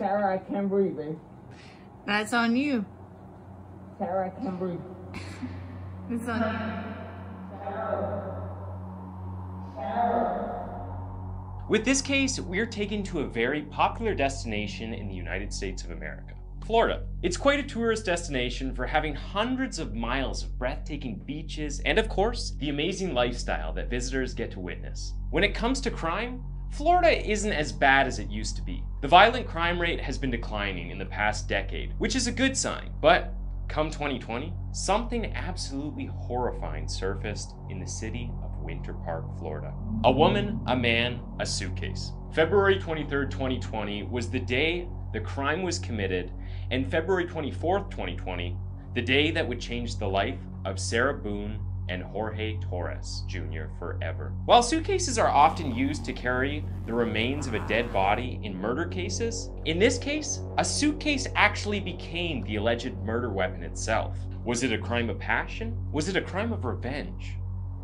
Sarah, I can't breathe, babe. That's on you. Sarah, I can't breathe. It's on you. With this case, we're taken to a very popular destination in the United States of America. Florida. It's quite a tourist destination for having hundreds of miles of breathtaking beaches and, of course, the amazing lifestyle that visitors get to witness. When it comes to crime, Florida isn't as bad as it used to be. The violent crime rate has been declining in the past decade, which is a good sign. But come 2020, something absolutely horrifying surfaced in the city of Winter Park, Florida. A woman, a man, a suitcase. February 23rd, 2020 was the day the crime was committed, and February 24th, 2020, the day that would change the life of Sarah Boone and Jorge Torres Jr. forever. While suitcases are often used to carry the remains of a dead body in murder cases, in this case, a suitcase actually became the alleged murder weapon itself. Was it a crime of passion? Was it a crime of revenge?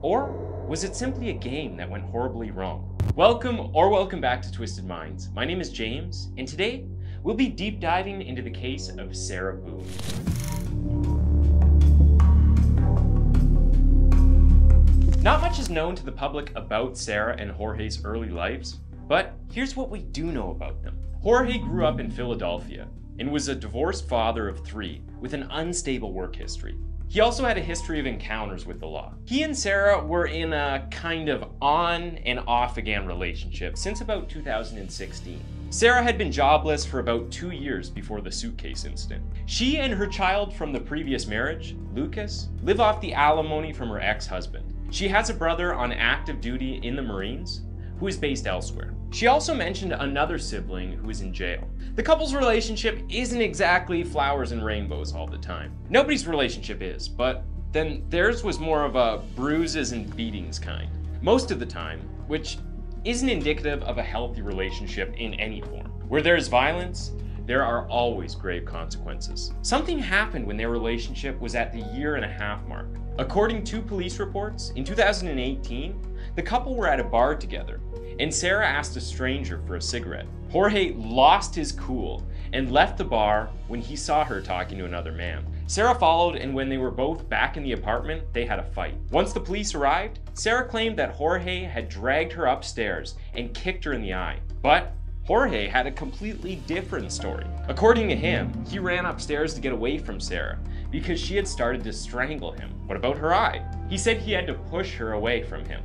Or was it simply a game that went horribly wrong? Welcome or welcome back to Twisted Minds. My name is James, and today we'll be deep diving into the case of Sarah Boone. Not much is known to the public about Sarah and Jorge's early lives, but here's what we do know about them. Jorge grew up in Philadelphia and was a divorced father of three with an unstable work history. He also had a history of encounters with the law. He and Sarah were in a kind of on and off again relationship since about 2016. Sarah had been jobless for about two years before the suitcase incident. She and her child from the previous marriage, Lucas, live off the alimony from her ex husband. She has a brother on active duty in the Marines who is based elsewhere. She also mentioned another sibling who is in jail. The couple's relationship isn't exactly flowers and rainbows all the time. Nobody's relationship is, but then theirs was more of a bruises and beatings kind. Most of the time, which isn't indicative of a healthy relationship in any form. Where there's violence, there are always grave consequences. Something happened when their relationship was at the year and a half mark. According to police reports, in 2018, the couple were at a bar together, and Sarah asked a stranger for a cigarette. Jorge lost his cool and left the bar when he saw her talking to another man. Sarah followed, and when they were both back in the apartment, they had a fight. Once the police arrived, Sarah claimed that Jorge had dragged her upstairs and kicked her in the eye. But Jorge had a completely different story. According to him, he ran upstairs to get away from Sarah because she had started to strangle him. What about her eye? He said he had to push her away from him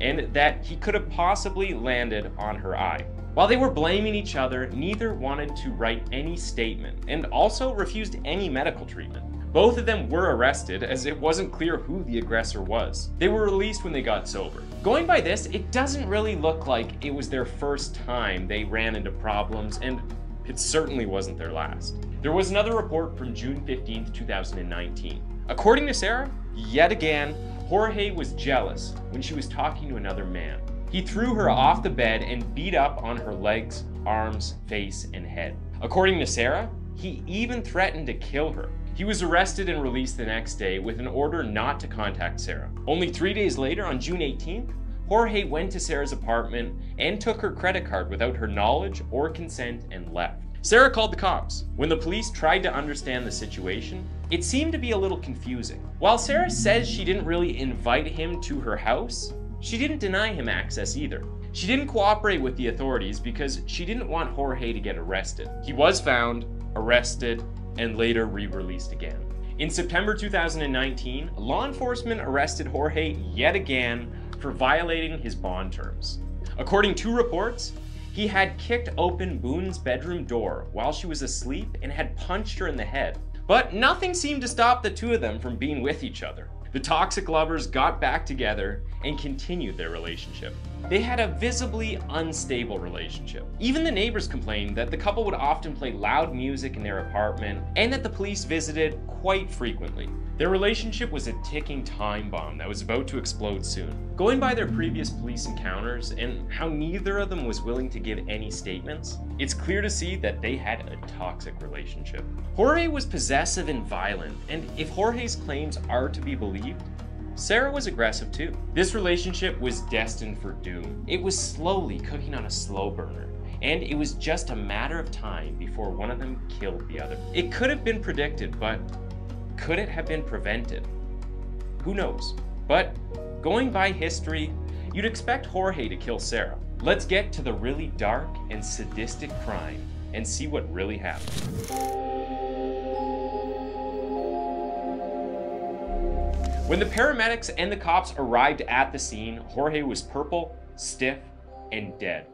and that he could have possibly landed on her eye. While they were blaming each other, neither wanted to write any statement and also refused any medical treatment. Both of them were arrested as it wasn't clear who the aggressor was. They were released when they got sober. Going by this, it doesn't really look like it was their first time they ran into problems, and it certainly wasn't their last. There was another report from June 15, 2019. According to Sarah, yet again, Jorge was jealous when she was talking to another man. He threw her off the bed and beat up on her legs, arms, face, and head. According to Sarah, he even threatened to kill her. He was arrested and released the next day with an order not to contact Sarah. Only three days later, on June 18th, Jorge went to Sarah's apartment and took her credit card without her knowledge or consent and left. Sarah called the cops. When the police tried to understand the situation, it seemed to be a little confusing. While Sarah says she didn't really invite him to her house, she didn't deny him access either. She didn't cooperate with the authorities because she didn't want Jorge to get arrested. He was found, arrested, and later re released again. In September 2019, law enforcement arrested Jorge yet again for violating his bond terms. According to reports, he had kicked open Boone's bedroom door while she was asleep and had punched her in the head. But nothing seemed to stop the two of them from being with each other. The toxic lovers got back together and continued their relationship. They had a visibly unstable relationship. Even the neighbors complained that the couple would often play loud music in their apartment and that the police visited quite frequently. Their relationship was a ticking time bomb that was about to explode soon. Going by their previous police encounters and how neither of them was willing to give any statements, it's clear to see that they had a toxic relationship. Jorge was possessive and violent, and if Jorge's claims are to be believed, Sarah was aggressive too. This relationship was destined for doom. It was slowly cooking on a slow burner, and it was just a matter of time before one of them killed the other. It could have been predicted, but could it have been prevented? Who knows? But going by history, you'd expect Jorge to kill Sarah. Let's get to the really dark and sadistic crime and see what really happened. When the paramedics and the cops arrived at the scene, Jorge was purple, stiff, and dead,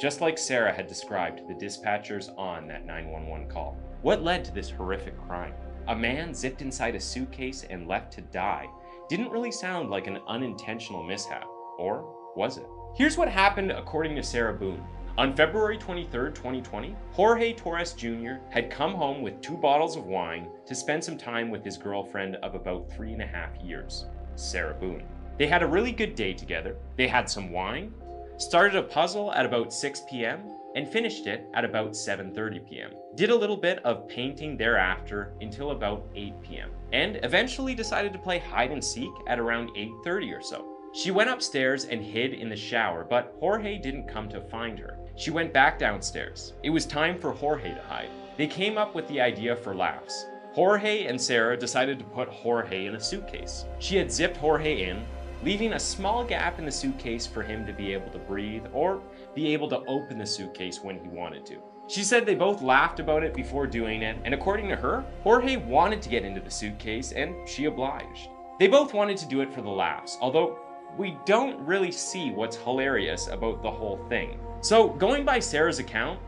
just like Sarah had described to the dispatchers on that 911 call. What led to this horrific crime? A man zipped inside a suitcase and left to die didn't really sound like an unintentional mishap, or was it? Here's what happened according to Sarah Boone. On February 23, 2020, Jorge Torres Jr. had come home with two bottles of wine to spend some time with his girlfriend of about three and a half years, Sarah Boone. They had a really good day together. They had some wine, started a puzzle at about 6 p.m., and finished it at about 7:30 p.m. Did a little bit of painting thereafter until about 8 p.m. and eventually decided to play hide and seek at around 8:30 or so. She went upstairs and hid in the shower, but Jorge didn't come to find her. She went back downstairs. It was time for Jorge to hide. They came up with the idea for laughs. Jorge and Sarah decided to put Jorge in a suitcase. She had zipped Jorge in, leaving a small gap in the suitcase for him to be able to breathe or be able to open the suitcase when he wanted to. She said they both laughed about it before doing it, and according to her, Jorge wanted to get into the suitcase and she obliged. They both wanted to do it for the laughs, although we don't really see what's hilarious about the whole thing. So, going by Sarah's account,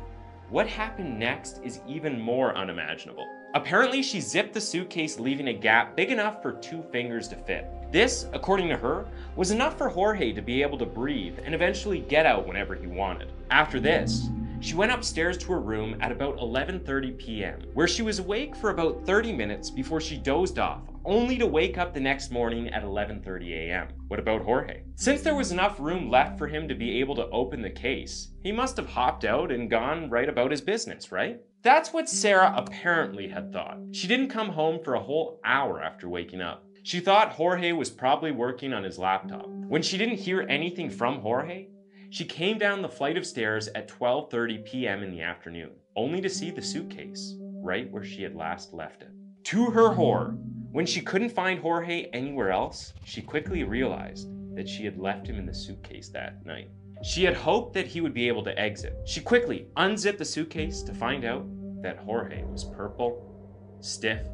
what happened next is even more unimaginable. Apparently, she zipped the suitcase, leaving a gap big enough for two fingers to fit. This, according to her, was enough for Jorge to be able to breathe and eventually get out whenever he wanted. After this, she went upstairs to her room at about 11:30 p.m., where she was awake for about 30 minutes before she dozed off, only to wake up the next morning at 11:30 a.m. What about Jorge? Since there was enough room left for him to be able to open the case, he must have hopped out and gone right about his business, right? That's what Sarah apparently had thought. She didn't come home for a whole hour after waking up. She thought Jorge was probably working on his laptop. When she didn't hear anything from Jorge, she came down the flight of stairs at 12:30 p.m. in the afternoon, only to see the suitcase right where she had last left it. To her horror, when she couldn't find Jorge anywhere else, she quickly realized that she had left him in the suitcase that night. She had hoped that he would be able to exit. She quickly unzipped the suitcase to find out that Jorge was purple, stiff,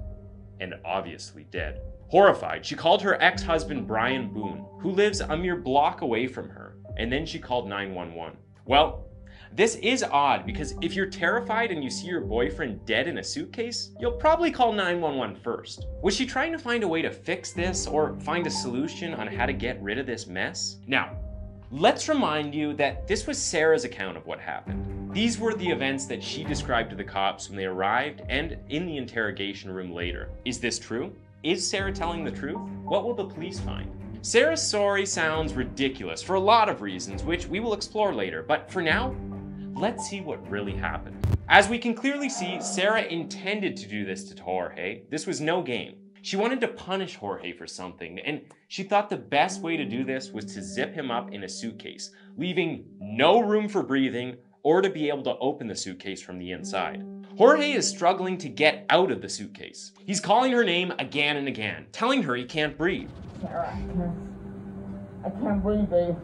and obviously dead. Horrified, she called her ex husband Brian Boone, who lives a mere block away from her, and then she called 911. Well, this is odd because if you're terrified and you see your boyfriend dead in a suitcase, you'll probably call 911 first. Was she trying to find a way to fix this or find a solution on how to get rid of this mess? Now, let's remind you that this was Sarah's account of what happened. These were the events that she described to the cops when they arrived and in the interrogation room later. Is this true? Is Sarah telling the truth? What will the police find? Sarah's story sounds ridiculous for a lot of reasons, which we will explore later, but for now, let's see what really happened. As we can clearly see, Sarah intended to do this to Jorge. This was no game. She wanted to punish Jorge for something, and she thought the best way to do this was to zip him up in a suitcase, leaving no room for breathing or to be able to open the suitcase from the inside. Jorge is struggling to get out of the suitcase. He's calling her name again and again, telling her he can't breathe. Sarah, I can't, I can't breathe, babe.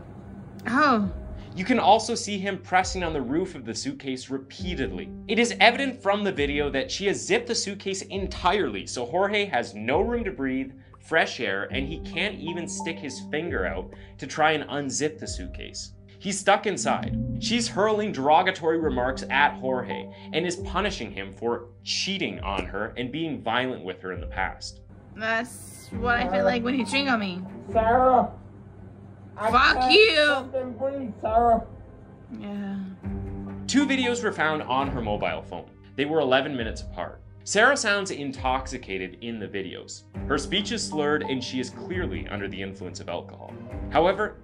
Oh, You can also see him pressing on the roof of the suitcase repeatedly. It is evident from the video that she has zipped the suitcase entirely, so Jorge has no room to breathe, fresh air, and he can't even stick his finger out to try and unzip the suitcase. He's stuck inside. She's hurling derogatory remarks at Jorge and is punishing him for cheating on her and being violent with her in the past. that's what I feel like when you drink on me. Sarah! I Fuck can't you. breathe, Sarah! Yeah. Two videos were found on her mobile phone. They were 11 minutes apart. Sarah sounds intoxicated in the videos. Her speech is slurred and she is clearly under the influence of alcohol. However,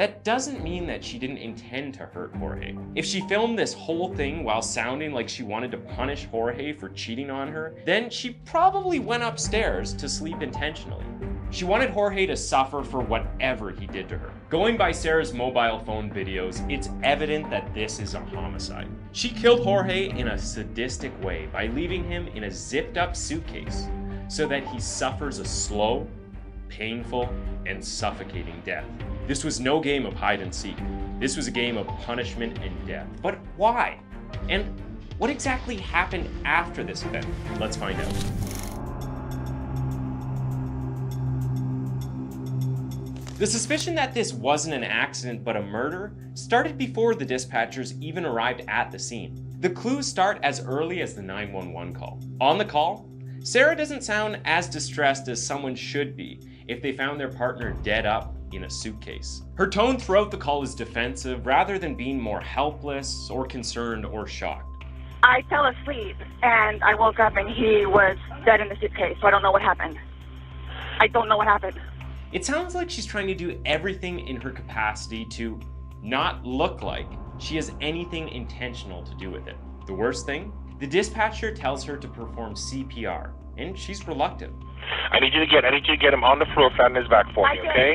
that doesn't mean that she didn't intend to hurt Jorge. If she filmed this whole thing while sounding like she wanted to punish Jorge for cheating on her, then she probably went upstairs to sleep intentionally. She wanted Jorge to suffer for whatever he did to her. Going by Sarah's mobile phone videos, it's evident that this is a homicide. She killed Jorge in a sadistic way by leaving him in a zipped up suitcase so that he suffers a slow, painful, and suffocating death. This was no game of hide and seek. This was a game of punishment and death. But why? And what exactly happened after this event? Let's find out. The suspicion that this wasn't an accident but a murder started before the dispatchers even arrived at the scene. The clues start as early as the 911 call. On the call, Sarah doesn't sound as distressed as someone should be if they found their partner dead up in a suitcase. Her tone throughout the call is defensive rather than being more helpless or concerned or shocked. I fell asleep and I woke up and he was dead in the suitcase, so I don't know what happened. I don't know what happened. It sounds like she's trying to do everything in her capacity to not look like she has anything intentional to do with it. The worst thing? The dispatcher tells her to perform CPR, and she's reluctant. I need you to get I need you to get him on the floor flat on his back for I me, did. okay?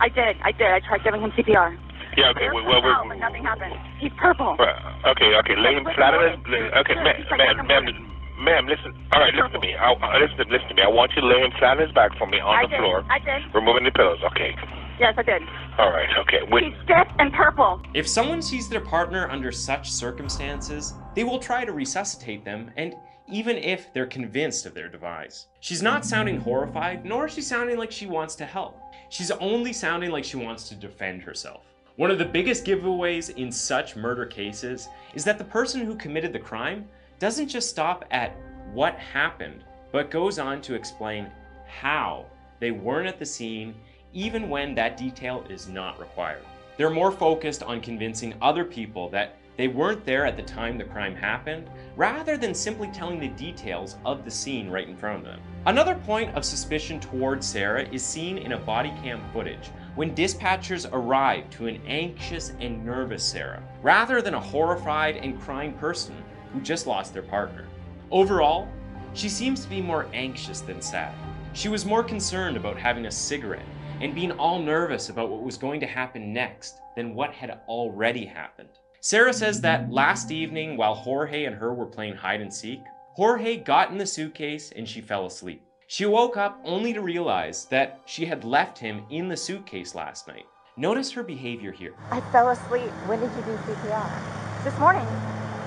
I did, I did. I tried giving him CPR. Yeah, okay. Well, well, no, well, but nothing happened. He's purple. well, okay, okay. Lay him flat on his. Okay, Sure, ma'am, ma'am, ma'am, ma'am. Listen. All right, listen to me. I, I, listen, listen to me. I want you to lay him flat on his back for me on I the did. floor, I did. removing the pillows. Okay. Yes, I did. All right. Okay. Wait. He's stiff and purple. If someone sees their partner under such circumstances, they will try to resuscitate them, and even if they're convinced of their device. She's not sounding horrified, nor is she sounding like she wants to help. She's only sounding like she wants to defend herself. One of the biggest giveaways in such murder cases is that the person who committed the crime doesn't just stop at what happened, but goes on to explain how they weren't at the scene even when that detail is not required. They're more focused on convincing other people that they weren't there at the time the crime happened, rather than simply telling the details of the scene right in front of them. Another point of suspicion towards Sarah is seen in a body cam footage when dispatchers arrive to an anxious and nervous Sarah, rather than a horrified and crying person who just lost their partner. Overall, she seems to be more anxious than sad. She was more concerned about having a cigarette and being all nervous about what was going to happen next than what had already happened. Sarah says that last evening, while Jorge and her were playing hide and seek, Jorge got in the suitcase and she fell asleep. She woke up only to realize that she had left him in the suitcase last night. Notice her behavior here. I fell asleep When did you do CPR? this morning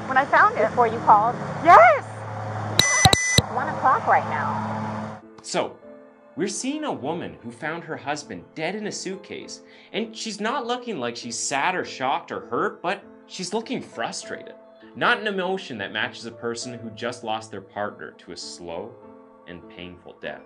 when I found him. Before you called? Yes! It's one o'clock right now. So, we're seeing a woman who found her husband dead in a suitcase, and she's not looking like she's sad or shocked or hurt, but she's looking frustrated. Not an emotion that matches a person who just lost their partner to a slow and painful death.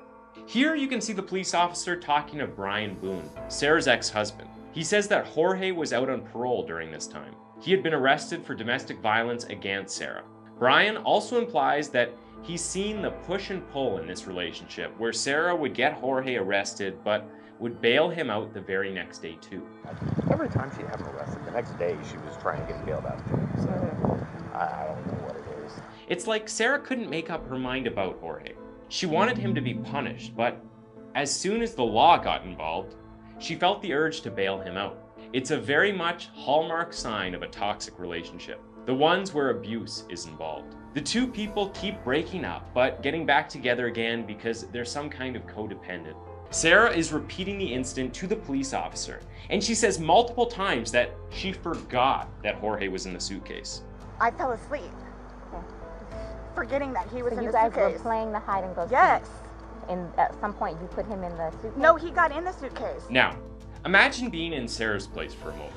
Here you can see the police officer talking to Brian Boone, Sarah's ex husband. He says that Jorge was out on parole during this time. He had been arrested for domestic violence against Sarah. Brian also implies that he's seen the push and pull in this relationship, where Sarah would get Jorge arrested but would bail him out the very next day, too. Every time she had him arrested, the next day she was trying to get bailed out too. So I, I don't know what it is. It's like Sarah couldn't make up her mind about Jorge. She wanted him to be punished, but as soon as the law got involved, she felt the urge to bail him out. It's a very much hallmark sign of a toxic relationship, the ones where abuse is involved. The two people keep breaking up, but getting back together again because they're some kind of codependent. Sarah is repeating the incident to the police officer, and she says multiple times that she forgot that Jorge was in the suitcase. I fell asleep. Forgetting that he was So in you the guys suitcase. were playing the hide and go seek. Yes. And at some point you put him in the suitcase? No, he got in the suitcase. Now, imagine being in Sarah's place for a moment.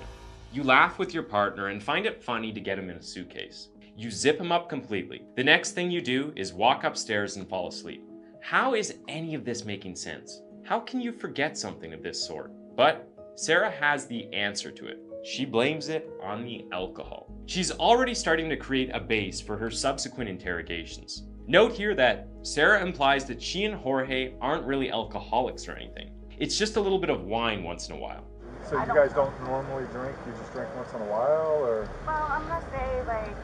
You laugh with your partner and find it funny to get him in a suitcase. You zip him up completely. The next thing you do is walk upstairs and fall asleep. How is any of this making sense? How can you forget something of this sort? But Sarah has the answer to it. She blames it on the alcohol. She's already starting to create a base for her subsequent interrogations. Note here that Sarah implies that she and Jorge aren't really alcoholics or anything. It's just a little bit of wine once in a while. So you don't guys know. don't normally drink? You just drink once in a while, or Well, I'm gonna say like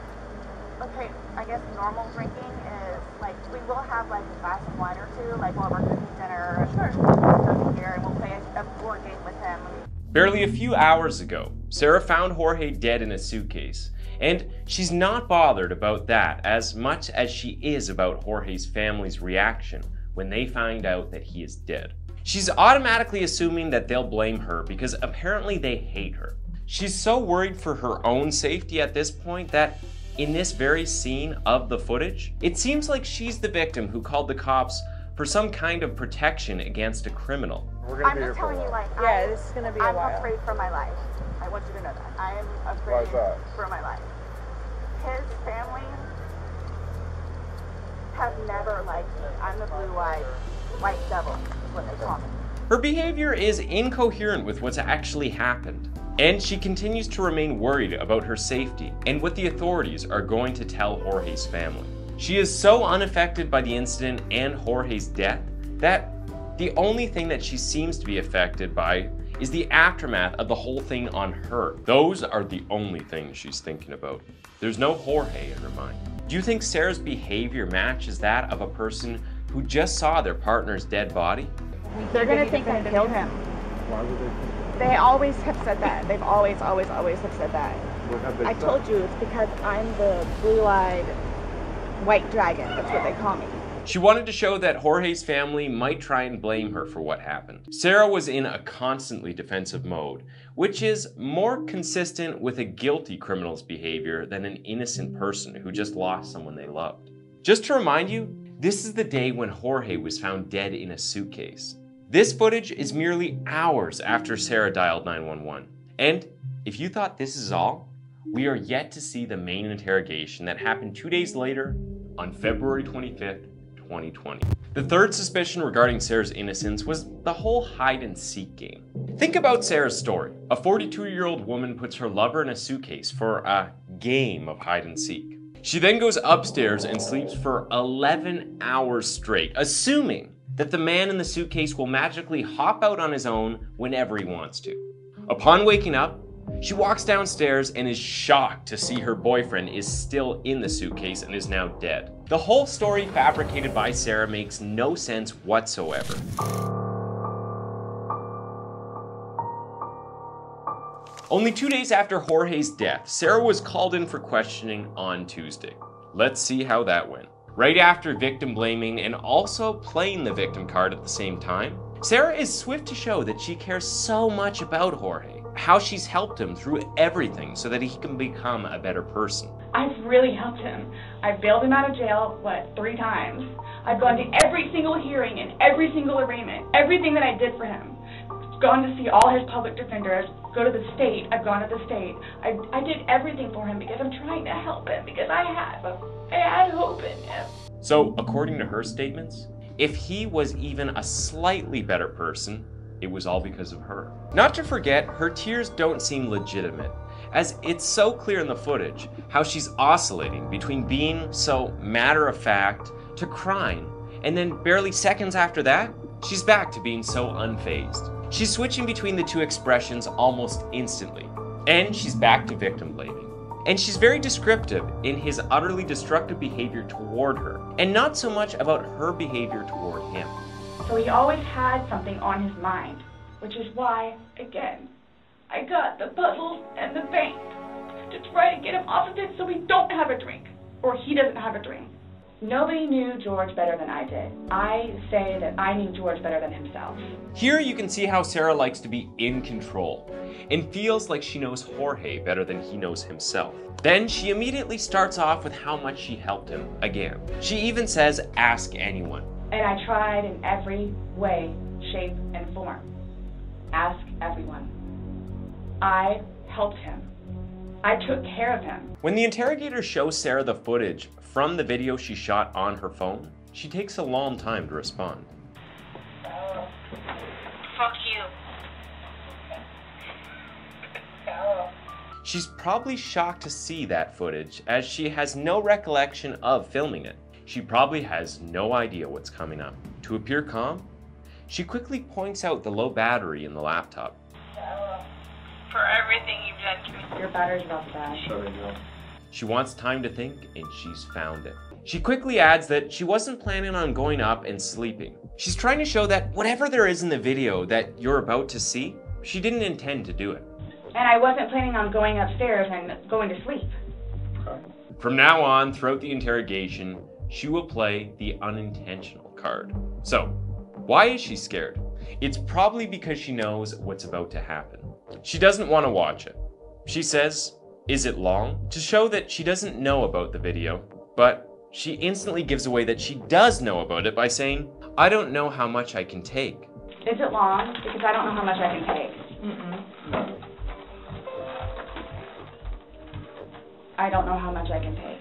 okay, I guess normal drinking is like we will have like a glass of wine or two, like while we're Barely a few hours ago, Sarah found Jorge dead in a suitcase. And she's not bothered about that as much as she is about Jorge's family's reaction when they find out that he is dead. She's automatically assuming that they'll blame her because apparently they hate her. She's so worried for her own safety at this point that in this very scene of the footage, it seems like she's the victim who called the cops for some kind of protection against a criminal. We're gonna I'm be here just for a telling you, while. like, Yeah, I, this is gonna be I'm while. afraid for my life. I want you to know that. I am afraid Why is that? for my life. His family have never liked me. I'm the blue-eyed white devil, is what they call me. Her behavior is incoherent with what's actually happened, and she continues to remain worried about her safety and what the authorities are going to tell Jorge's family. She is so unaffected by the incident and Jorge's death that the only thing that she seems to be affected by is the aftermath of the whole thing on her. Those are the only things she's thinking about. There's no Jorge in her mind. Do you think Sarah's behavior matches that of a person who just saw their partner's dead body? They're gonna think I killed him. Why would they think that? They always have said that. They've always, always, always have said that. that? What have they I said? told you it's because I'm the blue-eyed white dragon. That's what they call me. She wanted to show that Jorge's family might try and blame her for what happened. Sarah was in a constantly defensive mode, which is more consistent with a guilty criminal's behavior than an innocent person who just lost someone they loved. Just to remind you, this is the day when Jorge was found dead in a suitcase. This footage is merely hours after Sarah dialed 911. And if you thought this is all, we are yet to see the main interrogation that happened two days later on February 25th, 2020. The third suspicion regarding Sarah's innocence was the whole hide and seek game. Think about Sarah's story. A 42 year old woman puts her lover in a suitcase for a game of hide and seek. She then goes upstairs and sleeps for 11 hours straight, assuming that the man in the suitcase will magically hop out on his own whenever he wants to. Upon waking up, she walks downstairs and is shocked to see her boyfriend is still in the suitcase and is now dead. The whole story fabricated by Sarah makes no sense whatsoever. Only two days after Jorge's death, Sarah was called in for questioning on Tuesday. Let's see how that went. Right after victim blaming and also playing the victim card at the same time, Sarah is swift to show that she cares so much about Jorge, how she's helped him through everything so that he can become a better person. I've really helped him. I've bailed him out of jail, what, three times. I've gone to every single hearing and every single arraignment, everything that I did for him. Gone to see all his public defenders, go to the state, I've gone to the state. I, I did everything for him because I'm trying to help him, because I had, I had hope in him. So, according to her statements, if he was even a slightly better person, it was all because of her. Not to forget, her tears don't seem legitimate, as it's so clear in the footage how she's oscillating between being so matter of fact to crying, and then barely seconds after that, she's back to being so unfazed. She's switching between the two expressions almost instantly, and she's back to victim blaming. And she's very descriptive in his utterly destructive behavior toward her, and not so much about her behavior toward him. So he always had something on his mind, which is why, again, I got the puzzles and the paint to try to get him off of it so we don't have a drink, or he doesn't have a drink. Nobody knew George better than I did. I say that I knew George better than himself. Here you can see how Sarah likes to be in control and feels like she knows Jorge better than he knows himself. Then she immediately starts off with how much she helped him again. She even says, Ask anyone. And I tried in every way, shape, and form. Ask everyone. I helped him. I took care of him. When the interrogator shows Sarah the footage from the video she shot on her phone, she takes a long time to respond. Fuck you. She's probably shocked to see that footage as she has no recollection of filming it. She probably has no idea what's coming up. To appear calm, she quickly points out the low battery in the laptop. For everything you've done to me. Your battery's about to die. Shutting up. She wants time to think, and she's found it. She quickly adds that she wasn't planning on going up and sleeping. She's trying to show that whatever there is in the video that you're about to see, she didn't intend to do it. And I wasn't planning on going upstairs and going to sleep. From now on, throughout the interrogation, she will play the unintentional card. So, why is she scared? It's probably because she knows what's about to happen. She doesn't want to watch it. She says, Is it long? to show that she doesn't know about the video, but she instantly gives away that she does know about it by saying, I don't know how much I can take. Is it long? Because I don't know how much I can take. Mm-mm. I don't know how much I can take.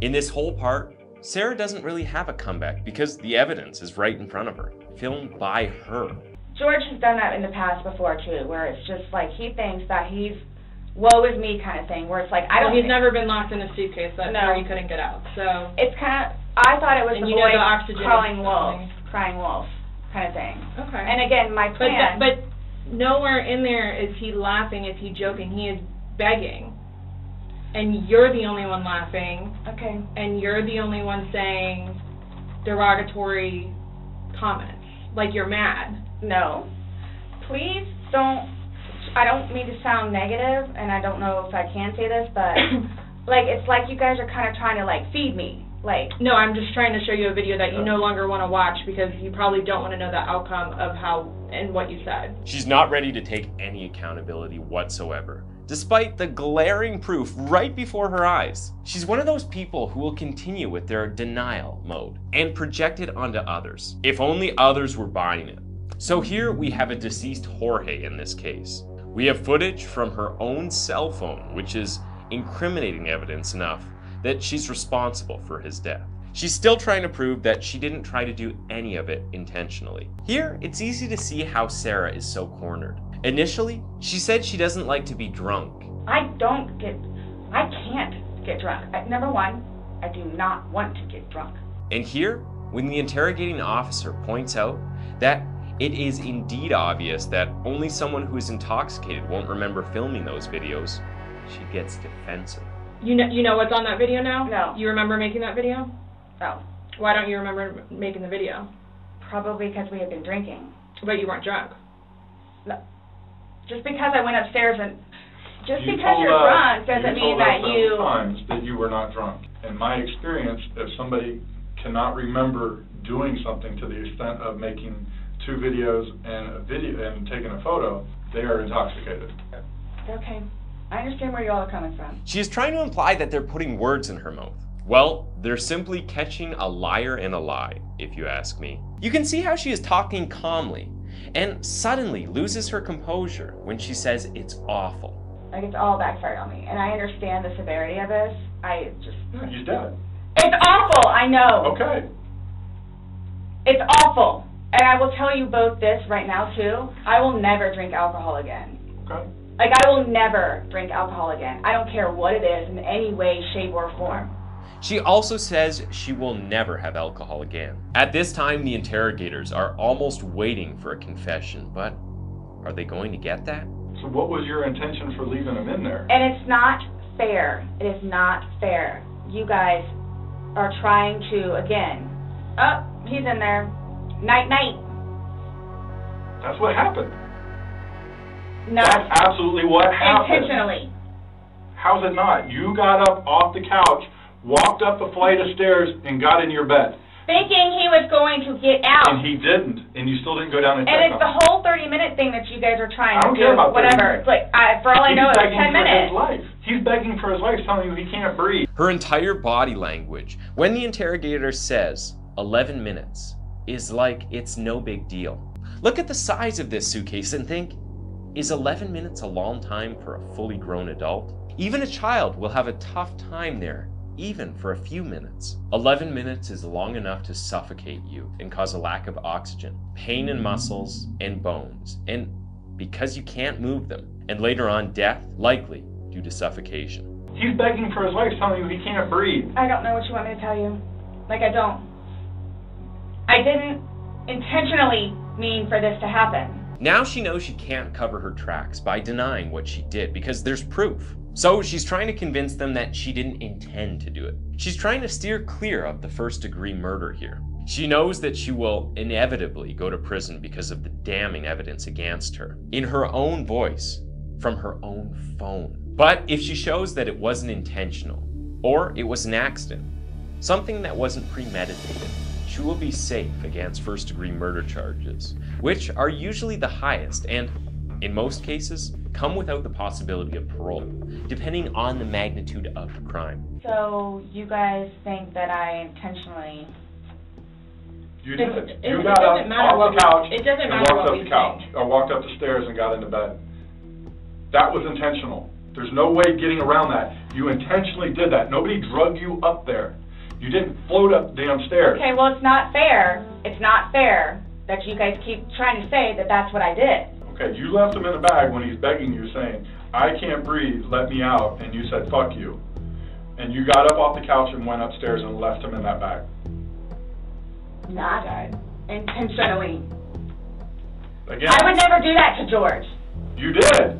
In this whole part, Sarah doesn't really have a comeback because the evidence is right in front of her, filmed by her. George has done that in the past before too, where it's just like he thinks that he's woe is me kind of thing, where it's like I don't. he's never been locked in a suitcase. That's No. where he couldn't get out. So It's kind of. I thought it was And the you know boy the oxygen crawling is wolf, crying wolf kind of thing. okay. And again, my but plan. that, but nowhere in there is he laughing. Is he joking? He is begging, and you're the only one laughing, okay. and you're the only one saying derogatory comments, like you're mad. No. Please don't. I don't mean to sound negative, and I don't know if I can say this, but like it's like you guys are kind of trying to like feed me. Like No, I'm just trying to show you a video that you oh. no longer want to watch because you probably don't want to know the outcome of how and what you said. She's not ready to take any accountability whatsoever, despite the glaring proof right before her eyes. She's one of those people who will continue with their denial mode and project it onto others, if only others were buying it. So here we have a deceased Jorge in this case. We have footage from her own cell phone, which is incriminating evidence enough that she's responsible for his death. She's still trying to prove that she didn't try to do any of it intentionally. Here, it's easy to see how Sarah is so cornered. Initially, she said she doesn't like to be drunk. I don't get. I can't get drunk. I, number one, I do not want to get drunk. And here, when the interrogating officer points out that it is indeed obvious that only someone who is intoxicated won't remember filming those videos, she gets defensive. You know, you know what's on that video now? No. You remember making that video? No. Why don't you remember making the video? Probably because we had been drinking. But you weren't drunk. Just because I went upstairs and. Just You because told you're us- drunk doesn't you mean told us that several you. times that you were not drunk. In my experience, if somebody cannot remember doing something to the extent of making two videos and a video and taking a photo, they are intoxicated. Okay. I understand where you all are coming from. She is trying to imply that they're putting words in her mouth. Well, they're simply catching a liar in a lie, if you ask me. You can see how she is talking calmly and suddenly loses her composure when she says it's awful. Like it's all backfired on me, and I understand the severity of this. I just. Yeah, he's dead. It's awful. I know. Okay. It's awful. And I will tell you both this right now too. I will never drink alcohol again. Okay. Like I will never drink alcohol again. I don't care what it is in any way, shape, or form. She also says she will never have alcohol again. At this time, the interrogators are almost waiting for a confession, but are they going to get that? So what was your intention for leaving him in there? And it's not fair. It is not fair. You guys are trying to again. Oh, he's in there. Night night. That's what happened. No. That's absolutely what happened. Intentionally. How's it not? You got up off the couch, walked up a flight of stairs, and got in your bed. Thinking he was going to get out. And he didn't, and you still didn't go down and check And it's on the whole 30 minute thing that you guys are trying I to don't do. care about whatever. minutes. It's like, I, for all I He's know, it's begging 10 minutes. his life. He's begging for his life, telling you he can't breathe. Her entire body language, when the interrogator says 11 minutes, is like it's no big deal. Look at the size of this suitcase and think is 11 minutes a long time for a fully grown adult? Even a child will have a tough time there, even for a few minutes. 11 minutes is long enough to suffocate you and cause a lack of oxygen, pain in muscles and bones, and because you can't move them, and later on, death, likely due to suffocation. He's begging for his life, telling you he can't breathe. I don't know what you want me to tell you. Like, I don't. I didn't intentionally mean for this to happen. Now she knows she can't cover her tracks by denying what she did because there's proof. So she's trying to convince them that she didn't intend to do it. She's trying to steer clear of the first degree murder here. She knows that she will inevitably go to prison because of the damning evidence against her, in her own voice, from her own phone. But if she shows that it wasn't intentional, or it was an accident, something that wasn't premeditated, she will be safe against first degree murder charges, which are usually the highest and, in most cases, come without the possibility of parole, depending on the magnitude of the crime. So you guys think that I intentionally You did. it- You it got doesn't up matter off what the we- couch. it doesn't and matter walked what up we the couch, think. Or walked up the stairs and got into bed. That was intentional. There's no way getting around that. You intentionally did that. Nobody drug you up there. You didn't float up the damn stairs. Okay, well, it's not fair. It's not fair that you guys keep trying to say that that's what I did. Okay, you left him in a bag when he's begging you, saying, I can't breathe, let me out, and you said, fuck you. And you got up off the couch and went upstairs and left him in that bag. Not intentionally. Again, I would never do that to George. you did.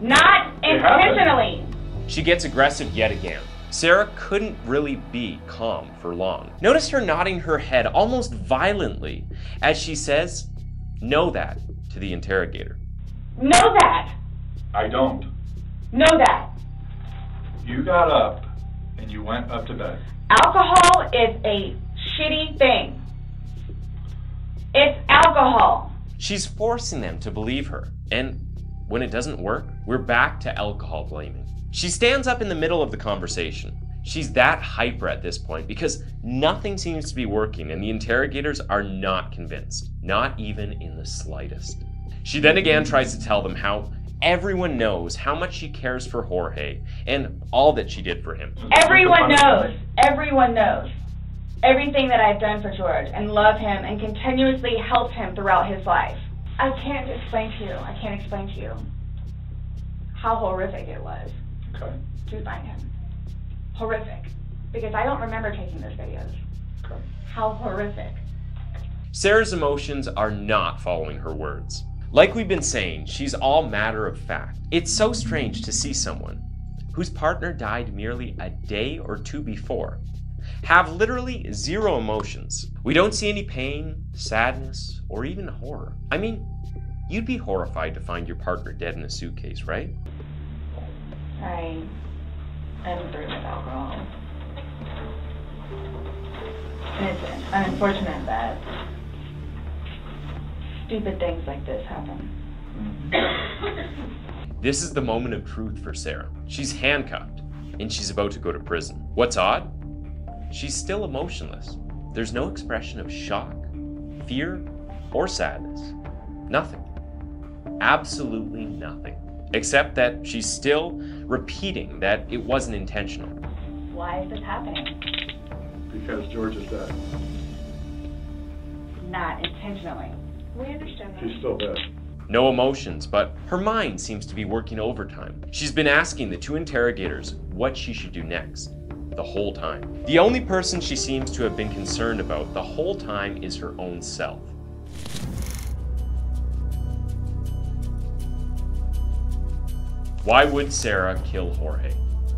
Not It happened. intentionally. She gets aggressive yet again. Sarah couldn't really be calm for long. Notice her nodding her head almost violently as she says, Know that to the interrogator. Know that. I don't. Know that. You got up and you went up to bed. Alcohol is a shitty thing. It's alcohol. She's forcing them to believe her, and when it doesn't work, we're back to alcohol blaming. She stands up in the middle of the conversation. She's that hyper at this point because nothing seems to be working, and the interrogators are not convinced, not even in the slightest. She then again tries to tell them how everyone knows how much she cares for Jorge and all that she did for him. Everyone knows. Everyone knows. Everything that I've done for George and love him and continuously helped him throughout his life. I can't explain to you. I can't explain to you how horrific it was Okay. to find him. Horrific. Because I don't remember taking those videos. Okay. How horrific. Sarah's emotions are not following her words. Like we've been saying, she's all matter of fact. It's so strange to see someone whose partner died merely a day or two before have literally zero emotions. We don't see any pain, sadness, or even horror. I mean, you'd be horrified to find your partner dead in a suitcase, right? I through with alcohol. And it's unfortunate that stupid things like this happen. Mm-hmm. This is the moment of truth for Sarah. She's handcuffed and she's about to go to prison. What's odd? She's still emotionless. There's no expression of shock, fear, or sadness. Nothing. Absolutely nothing. Except that she's still repeating that it wasn't intentional. Why is this happening? Because George is dead. Not intentionally. We understand He's still dead. No emotions, but her mind seems to be working overtime. She's been asking the two interrogators what she should do next the whole time. The only person she seems to have been concerned about the whole time is her own self. Why would Sarah kill Jorge?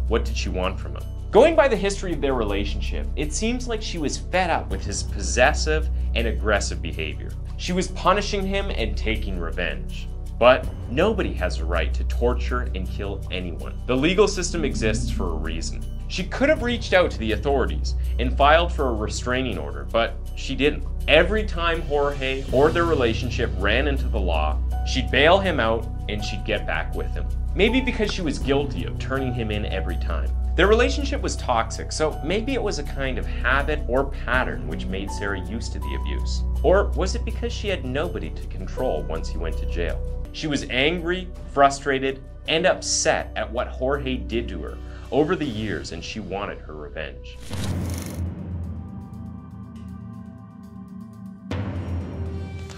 What did she want from him? Going by the history of their relationship, it seems like she was fed up with his possessive and aggressive behavior. She was punishing him and taking revenge. But nobody has a right to torture and kill anyone. The legal system exists for a reason. She could have reached out to the authorities and filed for a restraining order, but she didn't. Every time Jorge or their relationship ran into the law, she'd bail him out and she'd get back with him. Maybe because she was guilty of turning him in every time. Their relationship was toxic, so maybe it was a kind of habit or pattern which made Sarah used to the abuse. Or was it because she had nobody to control once he went to jail? She was angry, frustrated, and upset at what Jorge did to her over the years, and she wanted her revenge.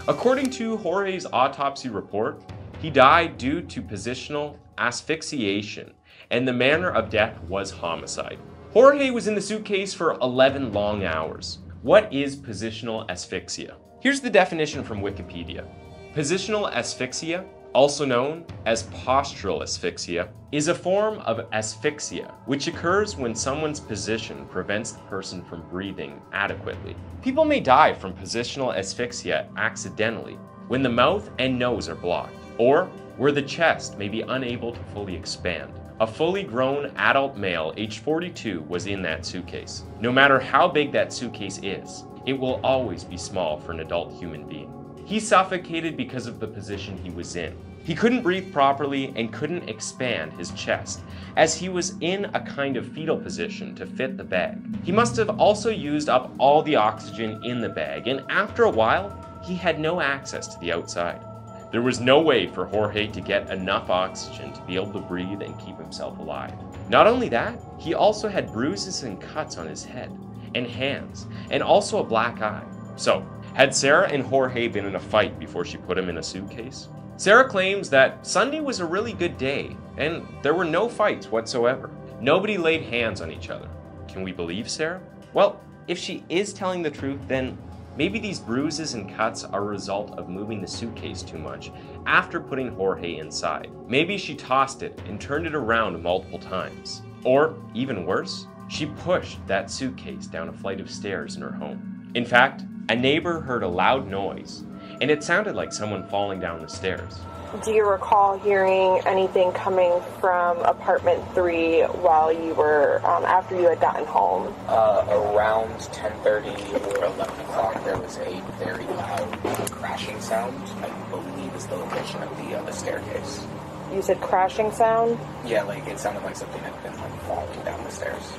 According to Jorge's autopsy report, he died due to positional asphyxiation, and the manner of death was homicide. Jorge was in the suitcase for 11 long hours. What is positional asphyxia? Here's the definition from Wikipedia. Positional asphyxia, also known as postural asphyxia, is a form of asphyxia which occurs when someone's position prevents the person from breathing adequately. People may die from positional asphyxia accidentally when the mouth and nose are blocked, or where the chest may be unable to fully expand. A fully grown adult male aged 42 was in that suitcase. No matter how big that suitcase is, it will always be small for an adult human being. He suffocated because of the position he was in. He couldn't breathe properly and couldn't expand his chest, as he was in a kind of fetal position to fit the bag. He must have also used up all the oxygen in the bag, and after a while, he had no access to the outside. There was no way for Jorge to get enough oxygen to be able to breathe and keep himself alive. Not only that, he also had bruises and cuts on his head and hands, and also a black eye. So, had Sarah and Jorge been in a fight before she put him in a suitcase? Sarah claims that Sunday was a really good day, and there were no fights whatsoever. Nobody laid hands on each other. Can we believe Sarah? Well, if she is telling the truth, then maybe these bruises and cuts are a result of moving the suitcase too much after putting Jorge inside. Maybe she tossed it and turned it around multiple times. Or, even worse, she pushed that suitcase down a flight of stairs in her home. In fact, a neighbor heard a loud noise, and it sounded like someone falling down the stairs. Do you recall hearing anything coming from apartment three while you were um, after you had gotten home? Uh, around 10:30 or 11 o'clock, there was a very loud crashing sound. I believe is the location of the uh, the staircase. You said crashing sound. Yeah, like it sounded like something had been like falling down the stairs.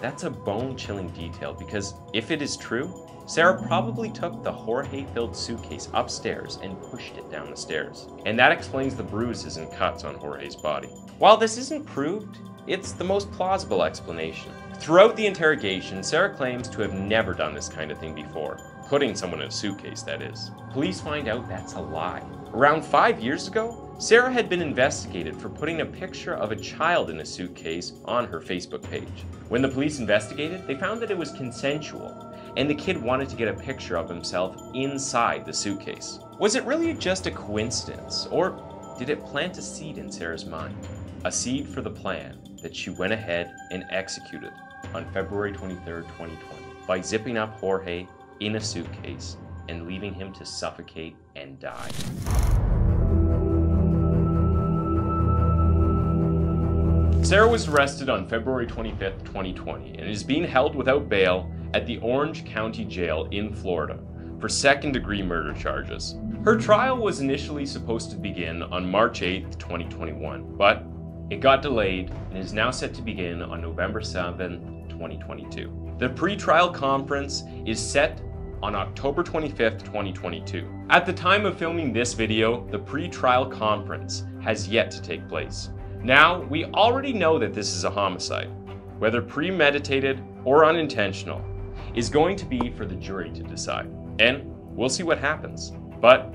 That's a bone chilling detail because if it is true, Sarah probably took the Jorge filled suitcase upstairs and pushed it down the stairs. And that explains the bruises and cuts on Jorge's body. While this isn't proved, it's the most plausible explanation. Throughout the interrogation, Sarah claims to have never done this kind of thing before. Putting someone in a suitcase, that is. Police find out that's a lie. Around five years ago, Sarah had been investigated for putting a picture of a child in a suitcase on her Facebook page. When the police investigated, they found that it was consensual, and the kid wanted to get a picture of himself inside the suitcase. Was it really just a coincidence, or did it plant a seed in Sarah's mind? A seed for the plan that she went ahead and executed on February 23, 2020, by zipping up Jorge in a suitcase and leaving him to suffocate and die. Sarah was arrested on February 25, 2020, and is being held without bail at the Orange County Jail in Florida for second degree murder charges. Her trial was initially supposed to begin on March 8, 2021, but it got delayed and is now set to begin on November 7, 2022. The pre-trial conference is set on October 25th, 2022. At the time of filming this video, the pre-trial conference has yet to take place. Now, we already know that this is a homicide, whether premeditated or unintentional, is going to be for the jury to decide. And we'll see what happens. But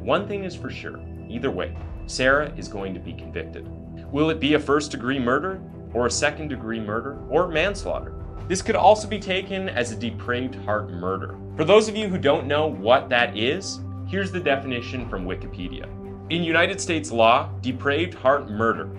one thing is for sure either way, Sarah is going to be convicted. Will it be a first degree murder, or a second degree murder, or manslaughter? This could also be taken as a depraved heart murder. For those of you who don't know what that is, here's the definition from Wikipedia. In United States law, depraved heart murder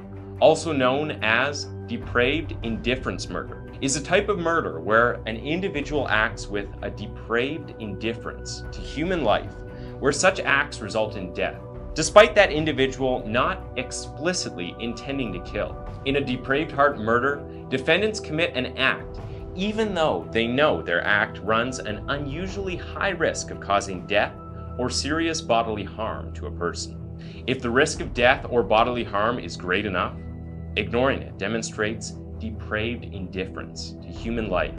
also known as depraved indifference murder, is a type of murder where an individual acts with a depraved indifference to human life, where such acts result in death, despite that individual not explicitly intending to kill. In a depraved heart murder, defendants commit an act even though they know their act runs an unusually high risk of causing death or serious bodily harm to a person. If the risk of death or bodily harm is great enough, Ignoring it demonstrates depraved indifference to human life,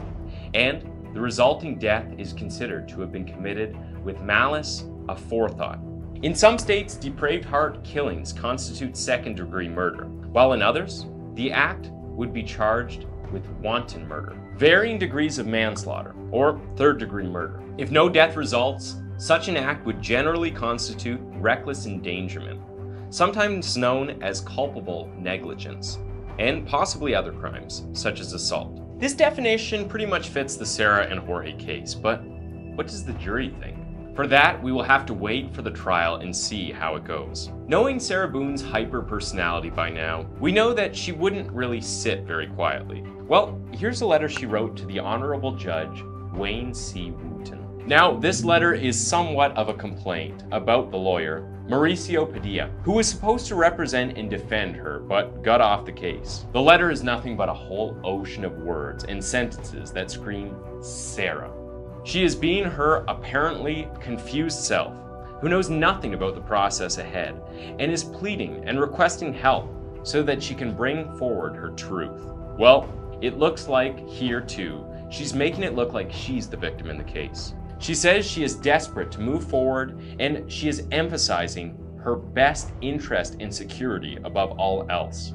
and the resulting death is considered to have been committed with malice aforethought. In some states, depraved heart killings constitute second degree murder, while in others, the act would be charged with wanton murder, varying degrees of manslaughter, or third degree murder. If no death results, such an act would generally constitute reckless endangerment, sometimes known as culpable negligence, and possibly other crimes, such as assault. This definition pretty much fits the Sarah and Jorge case, but what does the jury think? For that, we will have to wait for the trial and see how it goes. Knowing Sarah Boone's hyper personality by now, we know that she wouldn't really sit very quietly. Well, here's a letter she wrote to the Honorable Judge Wayne C. Wooten. Now, this letter is somewhat of a complaint about the lawyer, Mauricio Padilla, who was supposed to represent and defend her, but got off the case. The letter is nothing but a whole ocean of words and sentences that scream Sarah. She is being her apparently confused self, who knows nothing about the process ahead, and is pleading and requesting help so that she can bring forward her truth. Well, it looks like here too, she's making it look like she's the victim in the case. She says she is desperate to move forward and she is emphasizing her best interest and security above all else.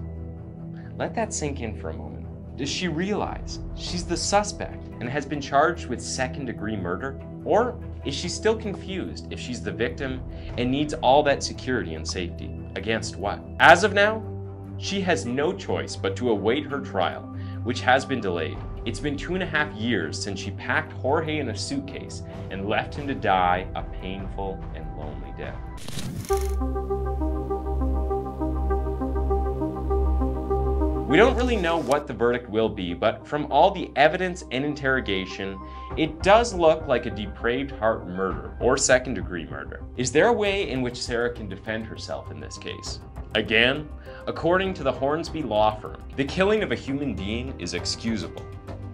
Let that sink in for a moment. Does she realize she's the suspect and has been charged with second degree murder? Or is she still confused if she's the victim and needs all that security and safety? Against what? As of now, she has no choice but to await her trial, which has been delayed. It's been two and a half years since she packed Jorge in a suitcase and left him to die a painful and lonely death. We don't really know what the verdict will be, but from all the evidence and interrogation, it does look like a depraved heart murder or second degree murder. Is there a way in which Sarah can defend herself in this case? Again, according to the Hornsby law firm, the killing of a human being is excusable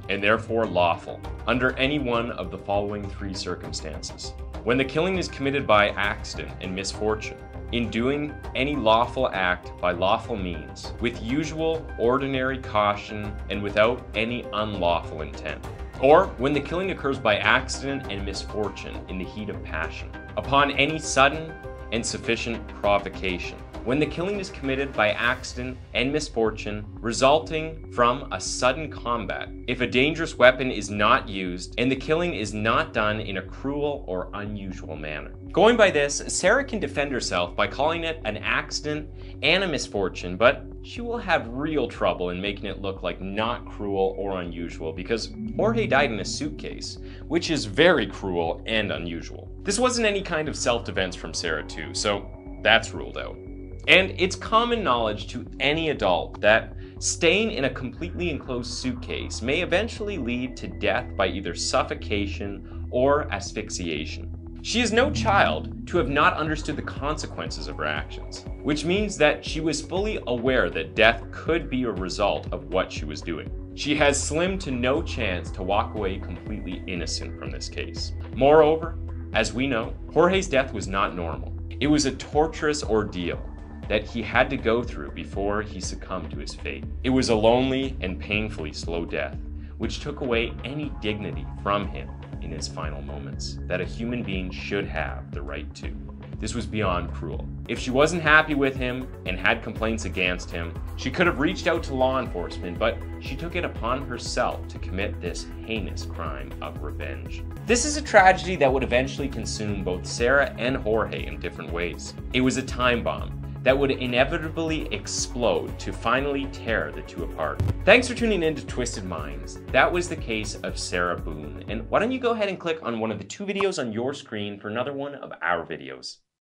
and therefore lawful under any one of the following three circumstances. When the killing is committed by accident and misfortune, in doing any lawful act by lawful means, with usual ordinary caution and without any unlawful intent. Or when the killing occurs by accident and misfortune in the heat of passion, upon any sudden and sufficient provocation. When the killing is committed by accident and misfortune resulting from a sudden combat, if a dangerous weapon is not used and the killing is not done in a cruel or unusual manner. Going by this, Sarah can defend herself by calling it an accident and a misfortune, but she will have real trouble in making it look like not cruel or unusual because Jorge died in a suitcase, which is very cruel and unusual. This wasn't any kind of self-defense from Sarah too, so that's ruled out. And it's common knowledge to any adult that staying in a completely enclosed suitcase may eventually lead to death by either suffocation or asphyxiation. She is no child to have not understood the consequences of her actions, which means that she was fully aware that death could be a result of what she was doing. She has slim to no chance to walk away completely innocent from this case. Moreover, as we know, Jorge's death was not normal. It was a torturous ordeal that he had to go through before he succumbed to his fate. It was a lonely and painfully slow death, which took away any dignity from him in his final moments that a human being should have the right to. This was beyond cruel. If she wasn't happy with him and had complaints against him, she could have reached out to law enforcement, but she took it upon herself to commit this heinous crime of revenge. This is a tragedy that would eventually consume both Sarah and Jorge in different ways. It was a time bomb that would inevitably explode to finally tear the two apart. Thanks for tuning in to Twisted Minds. That was the case of Sarah Boone. And why don't you go ahead and click on one of the two videos on your screen for another one of our videos.